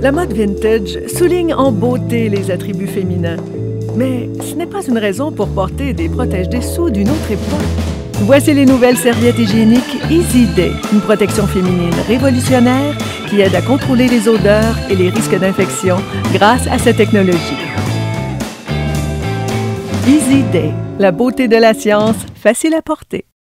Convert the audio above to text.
La mode vintage souligne en beauté les attributs féminins. Mais ce n'est pas une raison pour porter des protèges dessous d'une autre époque. Voici les nouvelles serviettes hygiéniques Easy Day, une protection féminine révolutionnaire qui aide à contrôler les odeurs et les risques d'infection grâce à sa technologie. Easy Day, la beauté de la science, facile à porter.